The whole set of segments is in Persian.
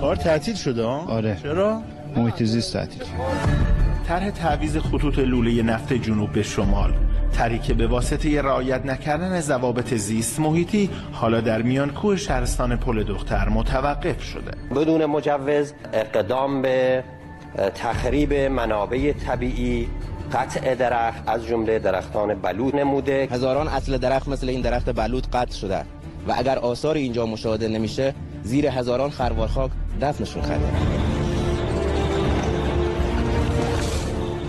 کار تعطیل شده آره. چرا؟ محیط زیست تعطیل. طرح تعویض خطوط لوله نفت جنوب به شمال. طرحی که به واسطه رعایت نکردن ضوابط زیست محیطی حالا در میان کوه شهرستان پل دختر متوقف شده. بدون مجوز اقدام به تخریب منابع طبیعی قطع درخت از جمله درختان بلوط نموده. هزاران اصل درخت مثل این درخت بلوط قطع شده. و اگر آثار اینجا مشاهده نمیشه زیر هزاران خروار خاک دفنشون کرده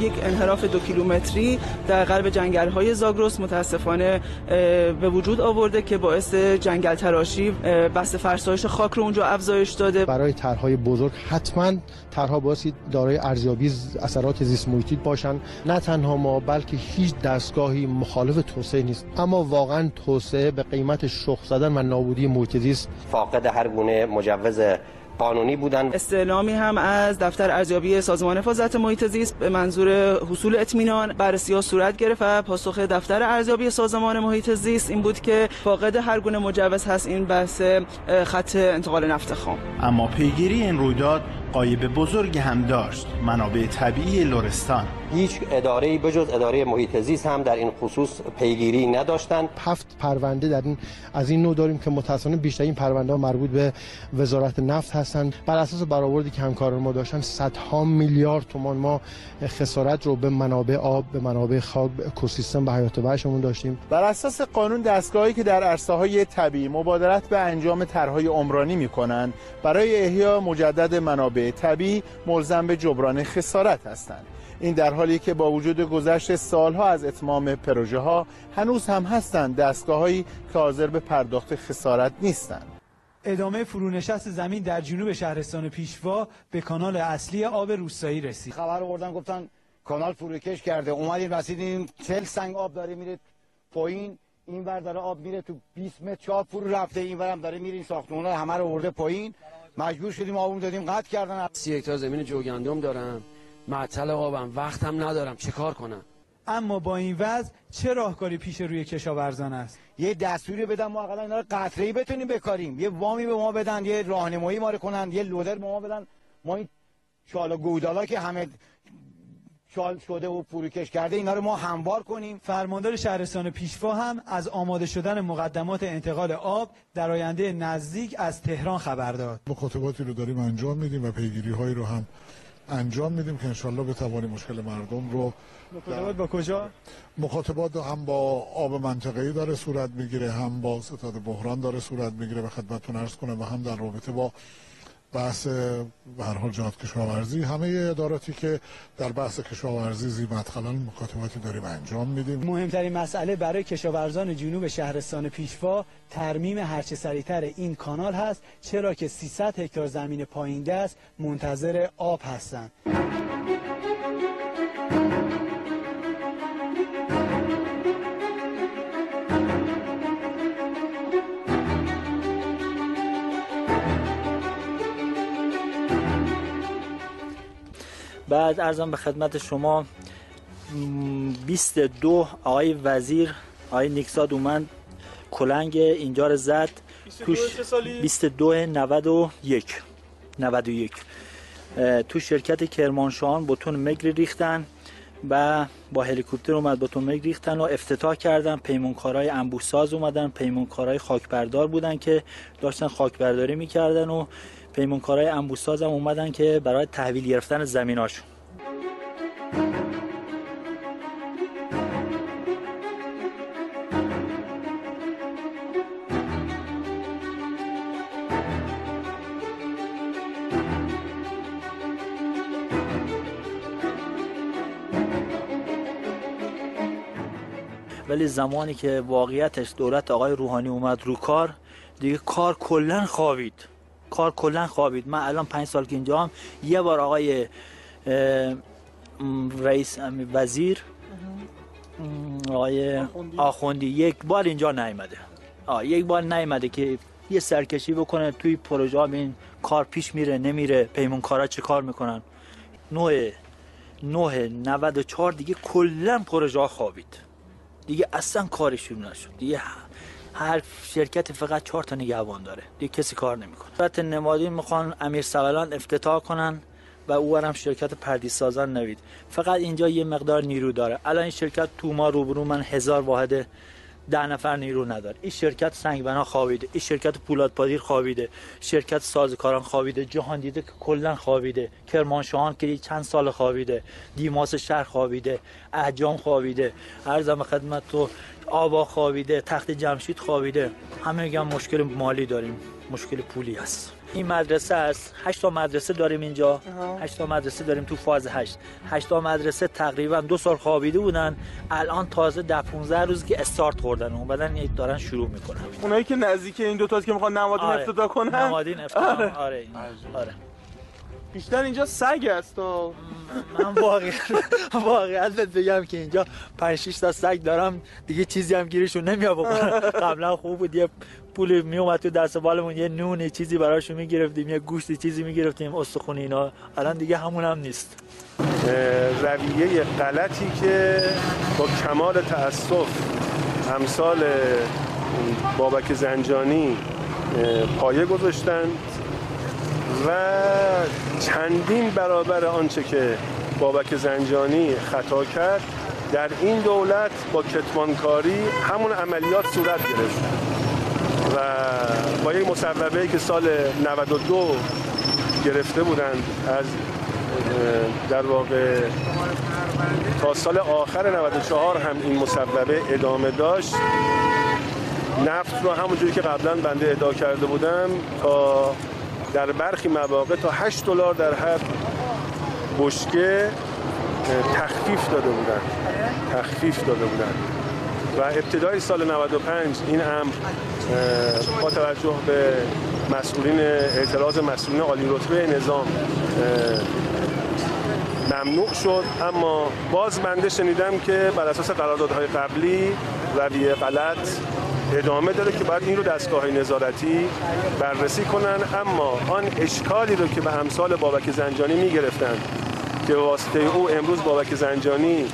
یک انحراف دو کیلومتری در قلب جنگل های زاگرس متاسفانه به وجود آورده که باعث جنگل تراشی بست فرسایش خاک رو اونجا افزایش داده. برای طرحهای بزرگ حتما طرحها بایستی دارای ارزیابی اثرات زیست محیطی باشن. نه تنها ما بلکه هیچ دستگاهی مخالف توسعه نیست. اما واقعا توسعه به قیمت شخ زدن و نابودی محیط زیست فاقد هر گونه مجوز قانونی بودن. استعلامی هم از دفتر ارزیابی سازمان حفاظت محیط زیست به منظور حصول اطمینان بررسی ها صورت گرفت و پاسخ دفتر ارزیابی سازمان محیط زیست این بود که فاقد هر گونه مجوز هست این بحث خط انتقال نفت خام. اما پیگیری این رویداد قایب بزرگ هم داشت. منابع طبیعی لرستان. هیچ اداره بجز اداره محیط زیست هم در این خصوص پیگیری نداشتند. هفت پرونده در این از این نوع داریم که متأسفانه بیشتر این پرونده ها مربوط به وزارت نفت هستند. بر اساس برآوردی که همکاران ما داشتن صدها میلیارد تومان ما خسارت رو به منابع آب به منابع خاک به اکوسیستم به حیات وحشمون داشتیم. بر اساس قانون دستگاهی که در عرصه های طبیعی مبادرت به انجام طرحهای عمرانی می‌کنند برای احیا مجدد منابع طبیعی ملزم به جبران خسارت هستند. این در حالی که با وجود گذشت سالها از اتمام پروژه ها هنوز هم هستند دستگاههایی که حاضر به پرداخت خسارت نیستند. ادامه فرونشست زمین در جنوب شهرستان پیشوا به کانال اصلی آب روستایی رسید. خبر آوردن گفتن کانال فروکش کرده. اومدیم رسیدیم 40 سنگ آب داره میره پایین این ور داره آب میره تو 20 متر چاب فرو رفته این ورم داره میره این ساختمونا همه رو ورده پایین. مجبور شدیم آبون دادیم قطع کردن. 30 هکتار زمین جوگندم دارم. معطل آبم وقتم ندارم چه کار کنم؟ اما با این وضع چه راهکاری پیش روی کشاورزان است؟ یه دستوری بدن ما اقلا اینا رو قطره‌ای بتونیم بکاریم. یه وامی به ما بدن یه راهنمایی ما رو کنن یه لودر به ما بدن. ما این چالا گودالا که همه چال شده و فروکش کرده اینا رو ما هموار کنیم. فرماندار شهرستان پیشوا هم از آماده شدن مقدمات انتقال آب در آینده نزدیک از تهران خبر داد. مکاتباتی رو داریم انجام میدیم و پیگیری هایی رو هم انجام میدیم که انشالله بتوانیم مشکل مردم رو مکاتبات با کجا؟ مخاطبات هم با آب منطقه‌ای داره صورت می‌گیره هم با ستاد بحران داره صورت می‌گیره و خدمتتون عرض کنم و هم در رابطه با بحث به هر حال جهات کشاورزی همه اداراتی که در بحث کشاورزی زی مدخلان مکاتباتی داریم انجام میدیم. مهمترین مسئله برای کشاورزان جنوب شهرستان پیشوا ترمیم هرچه سریعتر این کانال هست چرا که 300 هکتار زمین پایین دست منتظر آب هستند بعد ارزم به خدمت شما 22 آقای وزیر آقای نیکزاد اومد کلنگ اینجا رو زد. توش 22 91 91 تو شرکت کرمانشاهان بتون مگری ریختن و با هلیکوپتر اومد بتون مگری ریختن و افتتاح کردن. پیمونکارای انبوساز اومدن پیمونکارای خاکبردار بودن که داشتن خاکبرداری می‌کردن و پیمونکارای انبوساز هم اومدن که برای تحویل گرفتن زمیناشون. ولی زمانی که واقعیتش دولت آقای روحانی اومد رو کار دیگه کار کلا خوابید. کار کلا خوابید. من الان پنج سال که اینجا هم یه بار آقای رئیس وزیر آقای آخوندی. یک بار اینجا نیامده. آه یک بار نیامده که یه سرکشی بکنه توی پروژه ها. این کار پیش میره نمیره. پیمونکارا چه کار می‌کنن؟ نوع نوع 94 دیگه کلا پروژه ها خوابید. دیگه اصلا کارشون نشد. دیگه هر شرکت فقط چهار تا نگهبان داره. دیگه کسی کار نمی‌کنه. صورت نمادی می‌خوان امیر سوالان افتتاح کنن و او هم شرکت پردیس سازان نوید. فقط اینجا یه مقدار نیرو داره. الان این شرکت تو ما روبرو من هزار واحد ده نفر نیرو نداره. این شرکت سنگ بنا خوابیده. این شرکت پولاد پادیر خوابیده. شرکت سازکاران خوابیده. جهان دیده که کلا خوابیده. کرمانشاهان که چند سال خوابیده. دیماس شهر خوابیده. احجام خوابیده. ارزم خدمت تو آبا خوابیده تخت جمشید خوابیده. همه میگن مشکل مالی داریم مشکل پولی هست. این مدرسه است. هشت تا مدرسه داریم اینجا. هشت تا مدرسه داریم تو فاز هشت. هشت تا مدرسه تقریبا دو سال خوابیده بودن. الان تازه ده 15 روز که استارت خوردن اومدن دارن شروع می‌کنن. اونایی که نزدیک این دو تاست که می‌خوان نمادین آره. افتتاح کنن. نمادین افتتاح. آره, آره. آره. بیشتر اینجا سگ است. و من واقعا واقعا بگم که اینجا 5 6 تا سگ دارم. دیگه چیزی هم گیرشون نمیاد. بکنم قبلا خوب بود. یه پول می اومد تو دست بالمون. یه نون چیزی براشون می‌گرفتیم. یه گوشت چیزی می‌گرفتیم. استخون اینا. الان دیگه همون هم نیست. رویه غلطی که با کمال تاسف امثال بابک زنجانی پایه گذاشتند و چندین برابر آنچه که بابک زنجانی خطا کرد در این دولت با کتمانکاری همون عملیات صورت گرفت. و با یک مصوبه که سال 92 گرفته بودند از در واقع تا سال آخر 94 هم این مصوبه ادامه داشت. نفت رو همونجوری که قبلا بنده ادعا کرده بودم تا در برخی مواقع تا 8 دلار در هر بشکه تخفیف داده بودن تخفیف داده بودن و ابتدای سال 95 این امر با توجه به مسئولین اعتراض مسئولین عالی رتبه نظام ممنوع شد. اما باز بنده شنیدم که بر اساس قراردادهای قبلی رویه غلط ادامه داره که باید این رو دستگاه نظارتی بررسی کنن اما آن اشکالی رو که به امثال بابک زنجانی می‌گرفتن که واسطه او امروز بابک زنجانی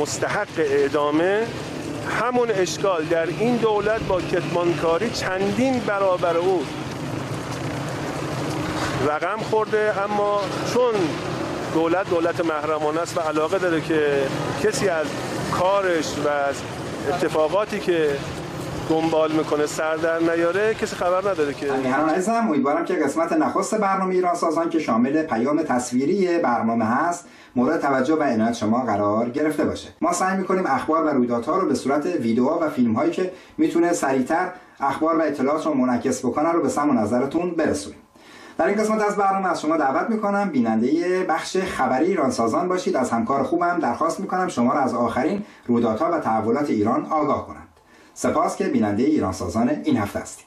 مستحق اعدامه همون اشکال در این دولت با کتمانکاری چندین برابر او رقم خورده اما چون دولت دولت محرمانه است و علاقه داره که کسی از کارش و از اتفاقاتی که دنبال می‌کنه سر در نیاره کسی خبر نداره که. میهنان عزیزم امیدوارم که قسمت نخست برنامه ایران سازان که شامل پیام تصویری برنامه هست مورد توجه و عنایت شما قرار گرفته باشه. ما سعی می‌کنیم اخبار و رویدادها رو به صورت ویدیوها و فیلم هایی که می‌تونه سریعتر اخبار و اطلاعات رو منعکس بکنن رو به سم و نظرتون برسونیم. در این قسمت از برنامه از شما دعوت می‌کنم. بیننده بخش خبری ایران سازان باشید. از همکار خوبم درخواست می‌کنم شما را از آخرین رویدادها و تحولات ایران آگاه کنند سپاس که بیننده ایران سازان این هفته هستید.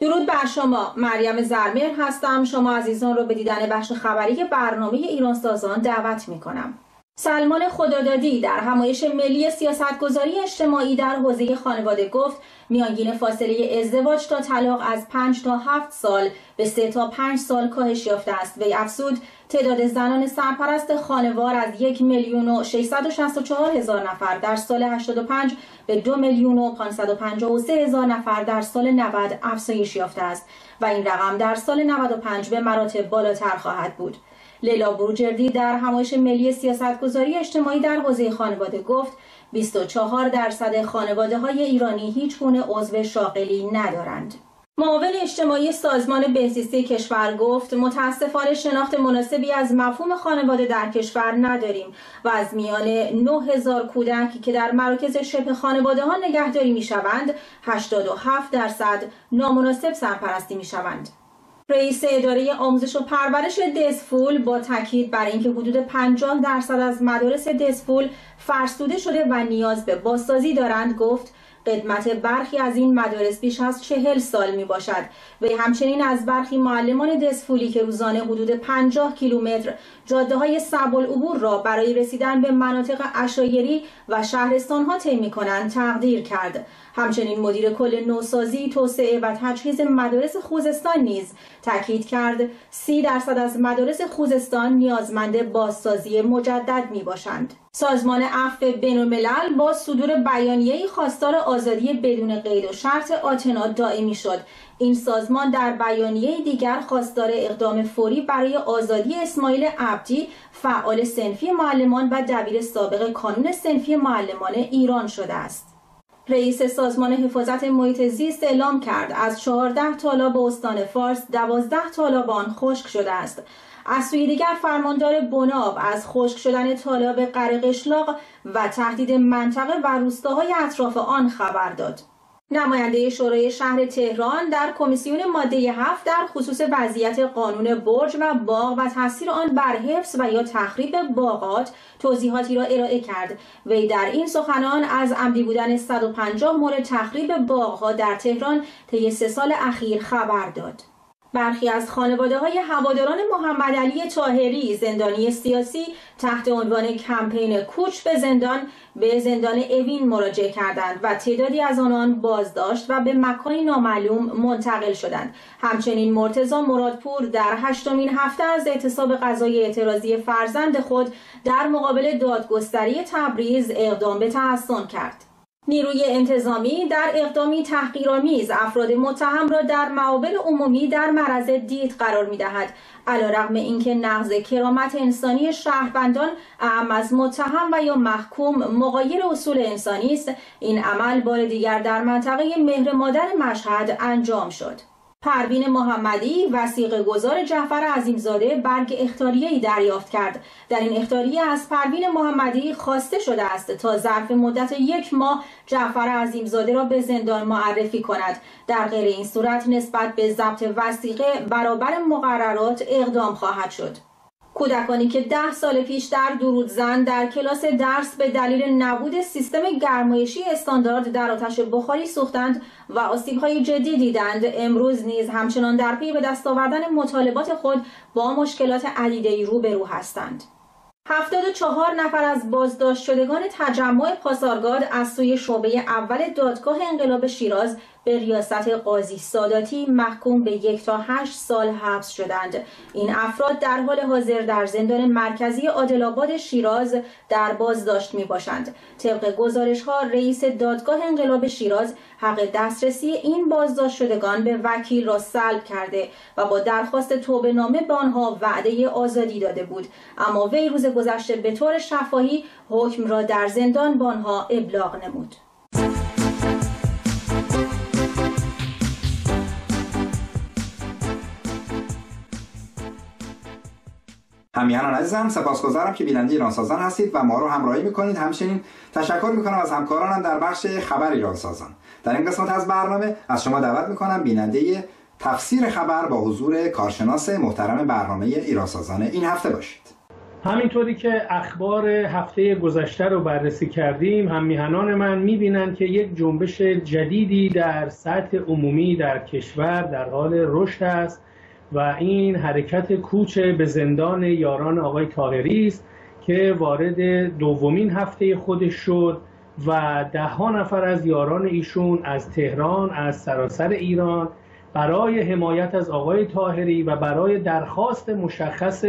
درود بر شما. مریم زرمر هستم. شما عزیزان رو به دیدن بخش خبری برنامه ایران سازان دعوت می کنم سلمان خدادادی در همایش ملی سیاستگذاری اجتماعی در حوزه خانواده گفت میانگین فاصله ازدواج تا طلاق از 5 تا 7 سال به 3 تا 5 سال کاهش یافته است. وی افزود تعداد زنان سرپرست خانوار از 1 میلیون و 664 هزار نفر در سال 85 به 2 میلیون و 553 هزار نفر در سال 90 افزایش یافته است و این رقم در سال 95 به مراتب بالاتر خواهد بود. لیلا بروجردی در همایش ملی سیاستگذاری اجتماعی در حوزه خانواده گفت 24 درصد خانواده های ایرانی هیچ گونه عضو شاغلی ندارند. معاون اجتماعی سازمان بهزیستی کشور گفت متاسفانه شناخت مناسبی از مفهوم خانواده در کشور نداریم و از میان 9000 کودک که در مراکز شبه خانواده ها نگهداری می شوند 87 درصد نامناسب سرپرستی می شوند. رئیس اداره آموزش و پرورش دسفول با تاکید بر اینکه حدود 50 درصد از مدارس دسفول فرسوده شده و نیاز به بازسازی دارند گفت قدمت برخی از این مدارس بیش از چهل سال می باشد. و همچنین از برخی معلمان دسفولی که روزانه حدود 50 کیلومتر جاده های صعب العبور را برای رسیدن به مناطق اشایری و شهرستان ها طی کنند تقدیر کرد. همچنین مدیر کل نوسازی توسعه و تجهیز مدارس خوزستان نیز تاکید کرد سی درصد از مدارس خوزستان نیازمند بازسازی مجدد می باشند سازمان عفو بین الملل با صدور بیانیه خواستار آزادی بدون قید و شرط آتنا دائمی شد. این سازمان در بیانیه دیگر خواستار اقدام فوری برای آزادی اسماعیل عبدی فعال سنفی معلمان و دبیر سابق کانون سنفی معلمان ایران شده است. رئیس سازمان حفاظت محیط زیست اعلام کرد از 14 تالاب استان فارس 12 تالاب آن خشک شده است. از سوی دیگر فرماندار بناب از خشک شدن تالاب قرقشلاق و تهدید منطقه و روستاهای اطراف آن خبر داد. نماینده شورای شهر تهران در کمیسیون ماده 7 در خصوص وضعیت قانون برج و باغ و تاثیر آن بر حفظ و یا تخریب باغات توضیحاتی را ارائه کرد. وی در این سخنان از عمدی بودن 150 مورد تخریب باغها در تهران طی سه سال اخیر خبر داد. برخی از خانواده های هواداران محمد علی تاهری زندانی سیاسی تحت عنوان کمپین کوچ به زندان به زندان اوین مراجعه کردند و تعدادی از آنان بازداشت و به مکانی نامعلوم منتقل شدند. همچنین مرتزا مرادپور در هشتمین هفته از اعتصاب غذای اعتراضی فرزند خود در مقابل دادگستری تبریز اقدام به تحسن کرد. نیروی انتظامی در اقدامی تحقیرآمیز افراد متهم را در معابر عمومی در معرض دید قرار می دهد علیرغم اینکه نقض کرامت انسانی شهروندان اعم از متهم و یا محکوم مقایر اصول انسانی است این عمل بار دیگر در منطقه مهر مادر مشهد انجام شد. پروین محمدی وسیق گذار جعفر عظیمزاده برگ اختاریه‌ای دریافت کرد. در این اختاریه از پروین محمدی خواسته شده است تا ظرف مدت یک ماه جعفر عظیمزاده را به زندان معرفی کند. در غیر این صورت نسبت به ضبط وسیقه برابر مقررات اقدام خواهد شد. کودکانی که ده سال پیش در درودزن در کلاس درس به دلیل نبود سیستم گرمایشی استاندارد در آتش بخاری سوختند و آسیبهای جدی دیدند. امروز نیز همچنان در پی به دست آوردن مطالبات خود با مشکلات عدیدهای روبرو هستند. 74 نفر از بازداشت شدگان تجمع پاسارگاد از سوی شعبه اول دادگاه انقلاب شیراز به ریاست قاضی ساداتی محکوم به یک تا هشت سال حبس شدند. این افراد در حال حاضر در زندان مرکزی عادل شیراز در بازداشت می باشند طبق گزارش ها رئیس دادگاه انقلاب شیراز حق دسترسی این بازداشت شدگان به وکیل را سلب کرده و با درخواست توبه نامه به آنها وعده آزادی داده بود. اما وی روز گذشته به طور شفاهی حکم را در زندان به آنها ابلاغ نمود. همیهنان عزیزم سپاسگزارم که بیننده ایرانسازان هستید و ما رو همراهی می‌کنید. همچنین تشکر می‌کنم از همکارانم در بخش خبر ایرانسازان. در این قسمت از برنامه از شما دعوت می‌کنم بیننده تفسیر خبر با حضور کارشناس محترم برنامه ایرانسازان این هفته باشید. همینطوری که اخبار هفته گذشته رو بررسی کردیم هم من می‌بینن که یک جنبش جدیدی در سطح عمومی در کشور در حال رشد است. و این حرکت کوچ به زندان یاران آقای تاهری است که وارد دومین هفته خودش شد و ده ها نفر از یاران ایشون از تهران از سراسر ایران برای حمایت از آقای تاهری و برای درخواست مشخص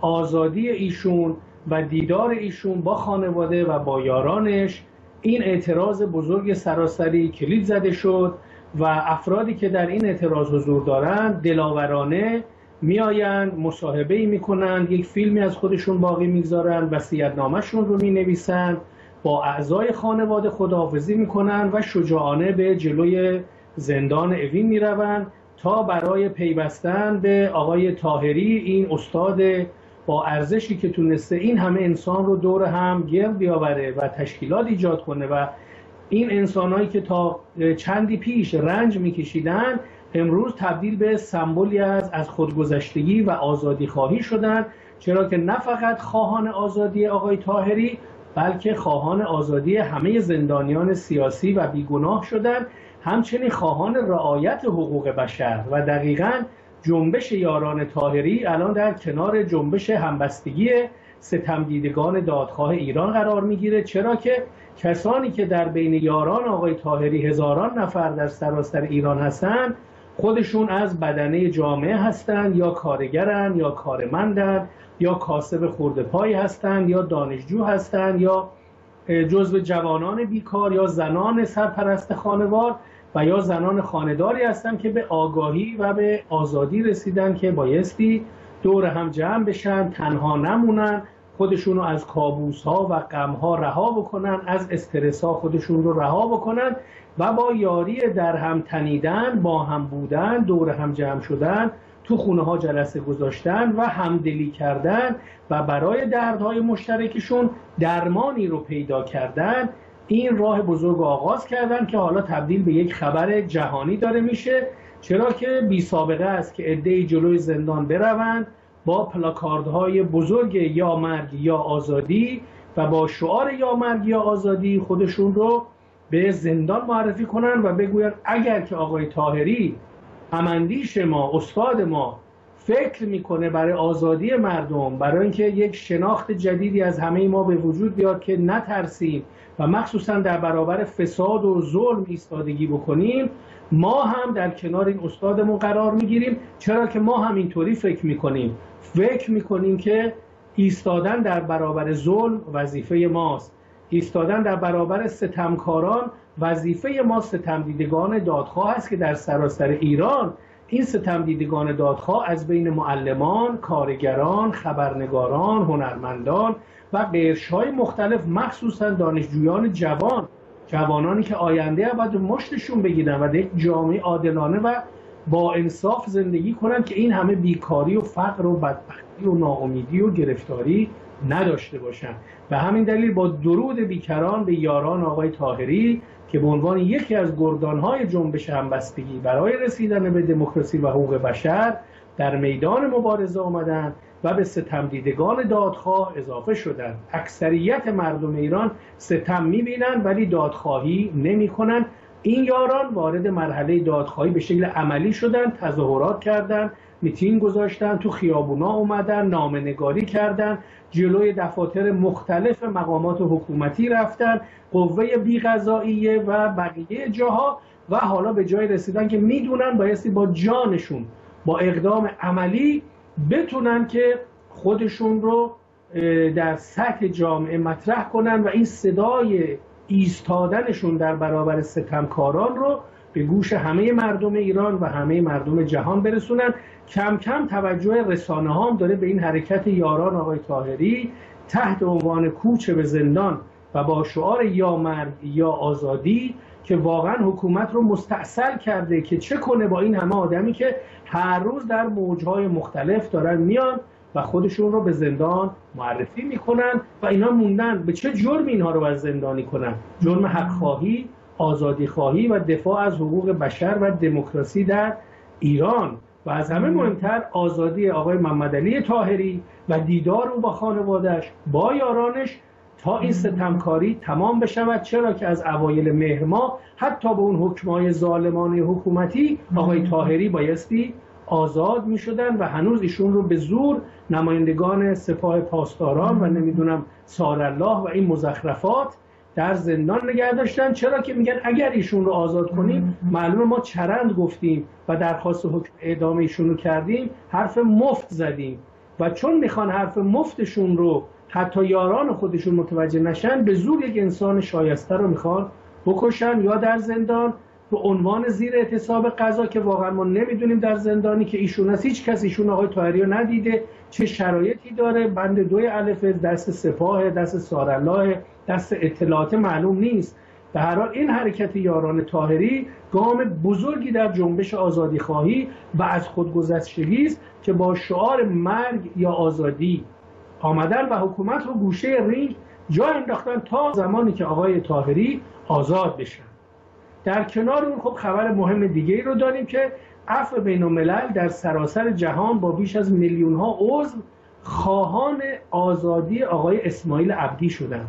آزادی ایشون و دیدار ایشون با خانواده و با یارانش این اعتراض بزرگ سراسری کلید زده شد و افرادی که در این اعتراض حضور دارند دلاورانه میآیند مصاحبه ای می‌کنند یک فیلمی از خودشون باقی می‌گذارند نامشون رو می نویسند با اعضای خانواده خداحافظی می‌کنند و شجاعانه به جلوی زندان اوین می‌روند تا برای پیوستن به آقای تاهری این استاد با ارزشی که تونسته این همه انسان رو دور هم گرد بیاوره و تشکیلات ایجاد کنه و این انسانهایی که تا چندی پیش رنج میکشیدن امروز تبدیل به سمبولی از از خودگذشتگی و آزادی خواهی شدن. چرا که نه فقط خواهان آزادی آقای تاهری بلکه خواهان آزادی همه زندانیان سیاسی و بیگناه شدند همچنین خواهان رعایت حقوق بشر و دقیقا جنبش یاران تاهری الان در کنار جنبش همبستگی ستمدیدگان دادخواه ایران قرار می‌گیره. چرا که کسانی که در بین یاران آقای تاهری هزاران نفر در سراسر ایران هستند خودشون از بدنه جامعه هستند یا کارگرن یا کارمندن یا کاسب خورده پای هستند یا دانشجو هستند یا جزو جوانان بیکار یا زنان سرپرست خانوار و یا زنان خانداری هستند که به آگاهی و به آزادی رسیدن که بایستی دور هم جمع بشن تنها نمونن. خودشون رو از کابوس ها و غم ها رها بکنن از استرس ها خودشون رو رها بکنن و با یاری در هم تنیدن با هم بودن دور هم جمع شدن تو خونه ها جلسه گذاشتن و همدلی کردن و برای دردهای مشترکشون درمانی رو پیدا کردن. این راه بزرگ آغاز کردن که حالا تبدیل به یک خبر جهانی داره میشه. چرا که بی سابقه است که عدهای جلوی زندان بروند با پلاکاردهای بزرگ یا مرگ یا آزادی و با شعار یا مرگ یا آزادی خودشون رو به زندان معرفی کنن و بگوین اگر که آقای تاهری هماندیش ما استاد ما فکر می‌کنه برای آزادی مردم برای اینکه یک شناخت جدیدی از همه ما به وجود بیاد که نترسیم و مخصوصا در برابر فساد و ظلم ایستادگی بکنیم ما هم در کنار این استادمون قرار می‌گیریم. چرا که ما هم اینطوری فکر می‌کنیم؟ فکر می‌کنیم که ایستادن در برابر ظلم وظیفه ماست. ایستادن در برابر ستمکاران وظیفه ما ستمدیدگان دادخواه است که در سراسر ایران این ستمدیدگان دادخواه از بین معلمان، کارگران، خبرنگاران، هنرمندان و قرشهای مختلف مخصوصا دانشجویان جوان جوانانی که آینده باید مشتشون بگیرن و یک جامعه عادلانه و با انصاف زندگی کنن که این همه بیکاری و فقر و بدبختی و ناامیدی و گرفتاری نداشته باشن. به همین دلیل با درود بیکران به یاران آقای تاهری که به عنوان یکی از گردانهای جنبش همبستگی برای رسیدن به دموکراسی و حقوق بشر در میدان مبارزه آمدن و به ستمدیدگان دادخواه اضافه شدند. اکثریت مردم ایران ستم می‌بینن ولی دادخواهی نمی‌کنن این یاران وارد مرحله دادخواهی به شکل عملی شدن تظاهرات کردند میتینگ گذاشتن تو خیابونا اومدن نامه نگاری کردن جلوی دفاتر مختلف مقامات حکومتی رفتن قوه بیغذاییه و بقیه جاها و حالا به جای رسیدن که می‌دونن بایستی با جانشون با اقدام عملی بتونن که خودشون رو در سطح جامعه مطرح کنن و این صدای ایستادنشون در برابر ستمکاران رو به گوش همه مردم ایران و همه مردم جهان برسونن. کم کم توجه رسانه ها هم داره به این حرکت یاران آقای تاهری تحت عنوان کوچ به زندان و با شعار یا مرگ یا آزادی که واقعا حکومت رو مستاصل کرده که چه کنه با این همه آدمی که هر روز در موجهای مختلف دارن میان و خودشون رو به زندان معرفی می‌کنن و اینا موندن. به چه جرم اینها رو از زندانی کنن؟ جرم حق خواهی آزادی خواهی و دفاع از حقوق بشر و دموکراسی در ایران. و از همه مهمتر آزادی آقای محمد علی طاهری و دیدار او با خانوادش با یارانش تا این ستمکاری تمام بشود. چرا که از اوایل مهر ما حتی به اون حکمای ظالمانه حکومتی آقای تاهری بایستی آزاد می شدن و هنوز ایشون رو به زور نمایندگان سپاه پاسداران و نمی‌دونم سارالله و این مزخرفات در زندان نگه داشتن. چرا که میگن اگر ایشون رو آزاد کنیم معلومه ما چرند گفتیم و درخواست حکم اعدام ایشون رو کردیم حرف مفت زدیم. و چون می‌خوان حرف مفتشون رو حتی یاران خودشون متوجه نشن به زور یک انسان شایسته رو می‌خوان بکشن یا در زندان به عنوان زیر اعتصاب قضا که واقعا ما نمی‌دونیم در زندانی که ایشون هست هیچ کس ایشون آقای طاهری رو ندیده. چه شرایطی داره؟ بند دوی الف دست سپاه دست سارالله دست اطلاعات معلوم نیست. به هر حال این حرکت یاران تاهری گام بزرگی در جنبش آزادی خواهی و از خودگذشتگی است که با شعار مرگ یا آزادی آمدن و حکومت رو گوشه رینگ جا انداختن تا زمانی که آقای تاهری آزاد بشن در کنار اون خب خبر مهم دیگه ای رو داریم که عفو بین الملل در سراسر جهان با بیش از میلیون ها عضو خواهان آزادی آقای اسماعیل عبدی شدن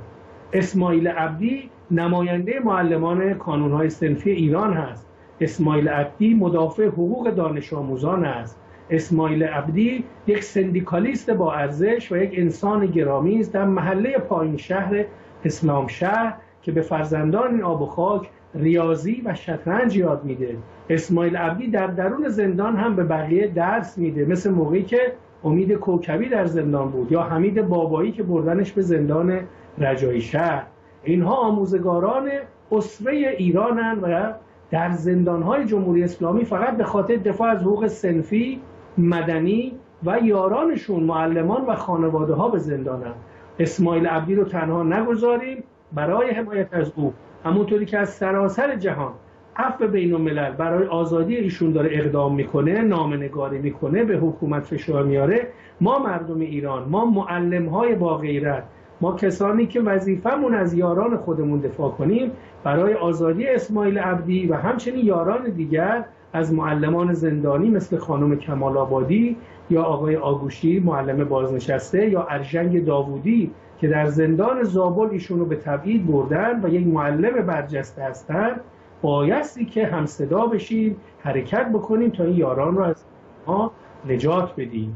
اسماعیل عبدی نماینده معلمان کانونهای سنفی ایران هست. اسماعیل عبدی مدافع حقوق دانش آموزان است. اسماعیل عبدی یک سندیکالیست با ارزش و یک انسان گرامی است در محله پایین شهر اسلام شهر که به فرزندان این آب و خاک ریاضی و شطرنج یاد میده. اسماعیل عبدی در درون زندان هم به بقیه درس میده. مثل موقعی که امید کوکبی در زندان بود یا حمید بابایی که بردنش به زندان رجایی شهر. اینها آموزگاران اسوه ایرانن و در زندانهای جمهوری اسلامی فقط به خاطر دفاع از حقوق سنفی مدنی و یارانشون معلمان و خانواده ها به زندانن. اسماعیل عبدی رو تنها نگذاریم. برای حمایت از او همونطوری که از سراسر جهان عفو بین الملل برای آزادی ایشون داره اقدام می‌کنه نامنگاری می‌کنه به حکومت فشار میاره ما مردم ایران ما معلم های با غیرت ما کسانی که وظیفمون از یاران خودمون دفاع کنیم برای آزادی اسماعیل عبدی و همچنین یاران دیگر از معلمان زندانی مثل خانم کمال آبادی یا آقای آگوشی معلم بازنشسته یا ارژنگ داوودی که در زندان زابل ایشون رو به تبعید بردن و یک معلم برجسته هستند بایستی که هم صدا بشیم حرکت بکنیم تا این یاران رو از ما نجات بدیم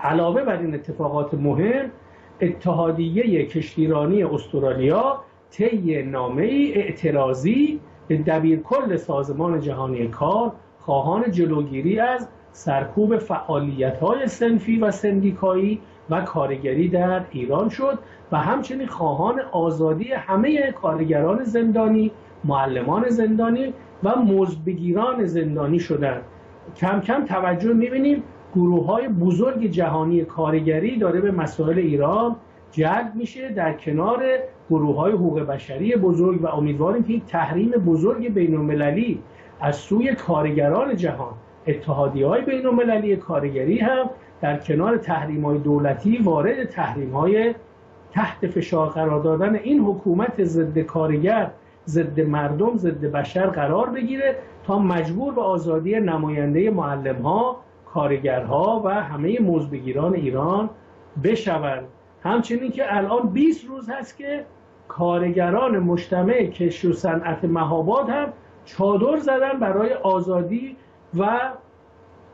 علاوه بر این اتفاقات مهم اتحادیه کشتیرانی استرالیا طی نامه اعتراضی به دبیرکل سازمان جهانی کار خواهان جلوگیری از سرکوب فعالیت های سنفی و سندیکایی و کارگری در ایران شد و همچنین خواهان آزادی همه کارگران زندانی معلمان زندانی و مزدبگیران زندانی شدند کم کم توجه می‌بینیم گروه های بزرگ جهانی کارگری داره به مسائل ایران جلب میشه در کنار گروه های حقوق بشری بزرگ و امیدواریم که تحریم بزرگ بین المللی از سوی کارگران جهان اتحادی های بین المللی کارگری هم در کنار تحریم های دولتی وارد تحریم های تحت فشار قرار دادن این حکومت ضد کارگر ضد مردم ضد بشر قرار بگیره تا مجبور به آزادی نماینده معلم ها کارگرها و همه مزدگیران ایران بشوند. همچنین که الان 20 روز هست که کارگران مجتمع کشی و صنعت مهاباد هم چادر زدن برای آزادی و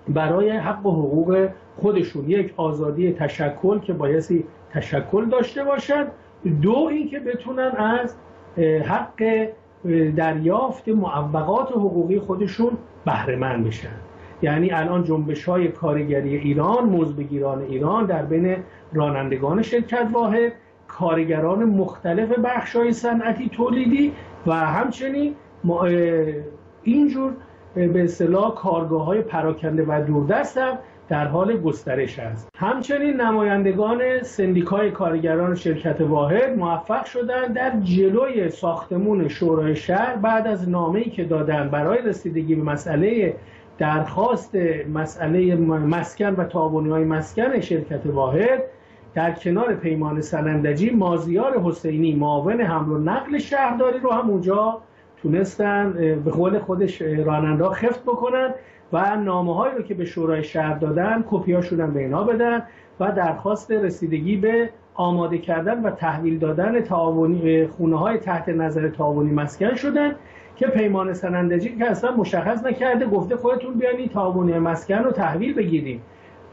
برای حق و حقوق خودشون یک آزادی تشکل که بایستی تشکل داشته باشند دو اینکه بتونن از حق دریافت معوقات حقوقی خودشون بهره بشن. یعنی الان جنبش های کارگری ایران مزبگیران ایران در بین رانندگان شرکت واحد کارگران مختلف بخش های صنعتی تولیدی و همچنین اینجور به اصطلاح کارگاه های پراکنده و دوردست هم در حال گسترش است. همچنین نمایندگان سندیکای کارگران شرکت واحد موفق شدند در جلوی ساختمون شورای شهر بعد از نامه‌ای که دادن برای رسیدگی به مسئله درخواست مسئله مسکن و تعاونی های مسکن شرکت واحد در کنار پیمان سنندجی مازیار حسینی معاون حمل و نقل شهرداری رو هم اونجا تونستن به قول خودش راننده خفت بکنن و نامه هایی رو که به شورای شهر دادن کپیاشون هم به اینا بدن و درخواست رسیدگی به آماده کردن و تحویل دادن تعاونی خونه های تحت نظر تعاونی مسکن شدن که پیمان سنندجی که اصلا مشخص نکرده گفته خودتون بیانی تعاونی مسکن رو تحویل بگیریم.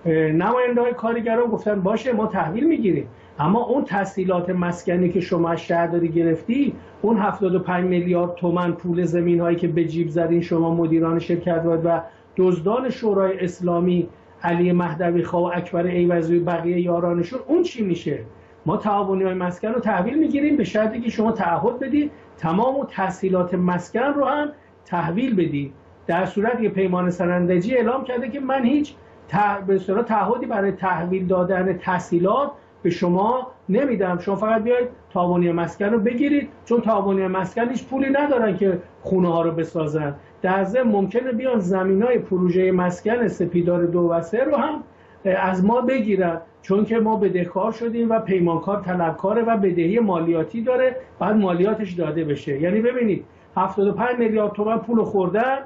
نماینده های کارگران گفتن باشه ما تحویل می‌گیریم. اما اون تحصیلات مسکنی که شما از شهرداری گرفتی اون 75 میلیارد تومن پول زمین هایی که به جیب زدین شما مدیران شرکت و دزدان شورای اسلامی علی مهدوی خواه و اکبر ایوزی و بقیه یارانشون اون چی میشه؟ ما تعاونی های مسکن رو تحویل می‌گیریم به شرطی که شما تعهد بدید تمام و تحصیلات مسکن رو هم تحویل بدید در صورت که پیمان سنندجی اعلام کرده که من هیچ به تعهدی برای تحویل دادن تحصیلات به شما نمیدم. شما فقط بیاید تاوانی مسکن رو بگیرید چون تاوانی مسکن هیچ پولی ندارن که خونه ها رو بسازن. در ضمن ممکنه بیان زمین های پروژه مسکن سپیدار دو و سه رو هم از ما بگیرن. چون که ما بدهکار شدیم و پیمانکار طلبکاره و بدهی مالیاتی داره. بعد مالیاتش داده بشه. یعنی ببینید 75 میلیارد تومن پول خوردن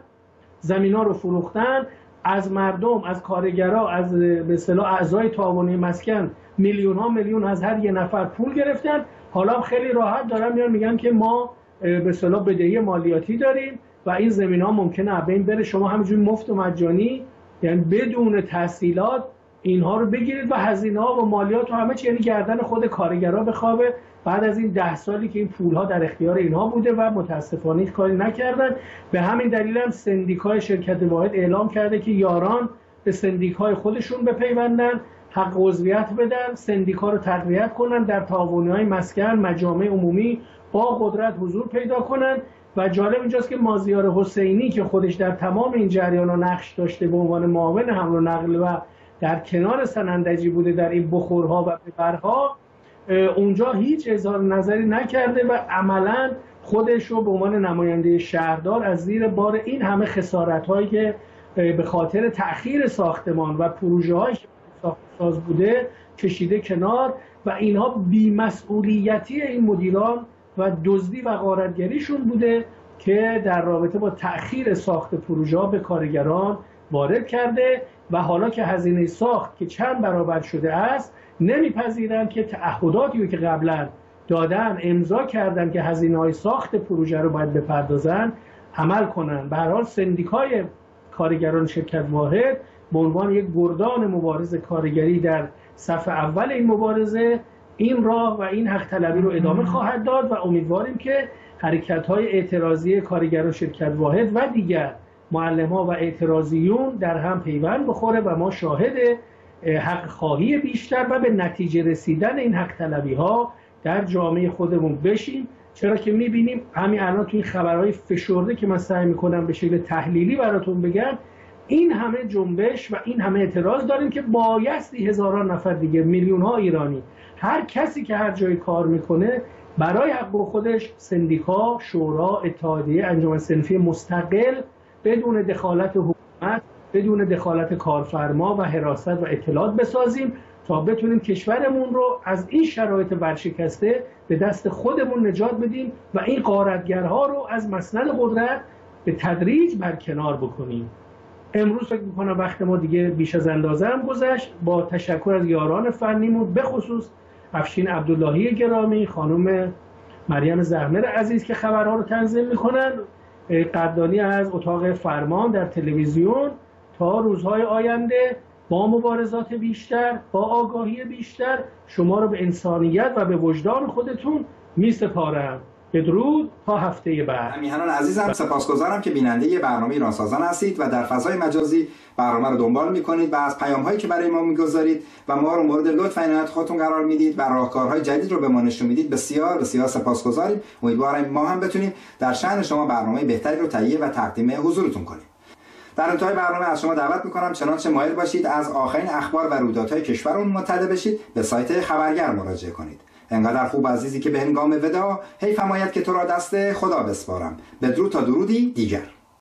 زمین ها رو فروختن. از مردم از کارگرا از به اصطلاح اعضای تعاونی مسکن میلیون ها میلیون از هر یه نفر پول گرفتن. حالا خیلی راحت دارن میان میگن که ما به صلاح بدهی مالیاتی داریم و این زمین ها ممکنه بین بره. شما همینجوری مفت و مجانی یعنی بدون تحصیلات اینها رو بگیرید و هزینه ها و مالیات و همه چی یعنی گردن خود کارگرا بخوابه. بعد از این ده سالی که این پول ها در اختیار اینها بوده و متاسفانه کاری نکردن. به همین دلیل هم سندیکای شرکت واحد اعلام کرده که یاران به سندیکای خودشون بپیوندن حق عضویت بدن سندیکا رو تقویت کنن در تعاونی های مسکن مجامع عمومی با قدرت حضور پیدا کنن. و جالب اینجاست که مازیار حسینی که خودش در تمام این جریان نقش داشته به عنوان معاون حمل و نقل و در کنار سنندجی بوده در این بخورها و ببرها اونجا هیچ اظهار نظری نکرده و عملا خودش رو به عنوان نماینده شهردار از زیر بار این همه خسارت هایی که به خاطر تأخیر ساختمان و پروژه های ساز بوده کشیده کنار و اینها بیمسئولیتی این مدیران و دزدی و غارتگریشون بوده که در رابطه با تأخیر ساخت پروژه به کارگران وارد کرده و حالا که هزینه ساخت که چند برابر شده است نمیپذیرند که تعهداتی که قبلا دادن امضا کردن که هزینه های ساخت پروژه رو باید بپردازن عمل کنن. به هر حال سندیکای کارگران شرکت واحد به عنوان یک گردان مبارز کارگری در صف اول این مبارزه این راه و این حق طلبی رو ادامه خواهد داد و امیدواریم که حرکت های اعتراضی کارگران شرکت واحد و دیگر معلم ها و اعتراضیون در هم پیوند بخوره و ما شاهد حق خواهی بیشتر و به نتیجه رسیدن این حق طلبی ها در جامعه خودمون بشیم. چرا که می‌بینیم همین الان توی خبرهای فشرده که من سعی می‌کنم به شکل تحلیلی براتون بگم این همه جنبش و این همه اعتراض داریم که بایستی هزاران نفر دیگه میلیون ها ایرانی هر کسی که هر جای کار می‌کنه برای حق خودش سندیکا، شورا، اتحادیه، انجمن سنفی مستقل بدون دخالت حکومت بدون دخالت کارفرما و حراست و اطلاعات بسازیم تا بتونیم کشورمون رو از این شرایط ورشکسته به دست خودمون نجات بدیم و این قارتگرها رو از مسند قدرت به تدریج برکنار بکنیم. امروز فکر می‌کنم وقت ما دیگه بیش از اندازه هم گذشت. با تشکر از یاران فنیمون به خصوص افشین عبداللهی گرامی خانم مریم زهمر عزیز که خبرها رو تنظیم می‌کنن. قدردانی از اتاق فرمان در تلویزیون تا روزهای آینده با مبارزات بیشتر با آگاهی بیشتر شما رو به انسانیت و به وجدان خودتون می سپارم بدرود تا هفته بعد. میهنان عزیزم سپاسگزارم که بیننده برنامه ایرانسازان هستید و در فضای مجازی برنامه رو دنبال می‌کنید و از پیام هایی که برای ما می‌گذارید و ما رو مورد لطف عنایت خودتون قرار می‌دید و راهکارهای جدید رو به ما نشون می‌دید. بسیار بسیار سپاسگزاریم. امیدوارم ما هم بتونیم در شأن شما برنامه بهتری رو تهیه و تقدیم حضورتون کنیم. در انتهای برنامه از شما دعوت می‌کنم چنانچه مایل باشید از آخرین اخبار و رویدادهای کشورمون مطلع بشید. به سایت خبرگر مراجعه کنید. انقدر خوب عزیزی که به هنگام ودا هی فمایت که تو را دست خدا بسپارم. بدرود تا درودی دیگر.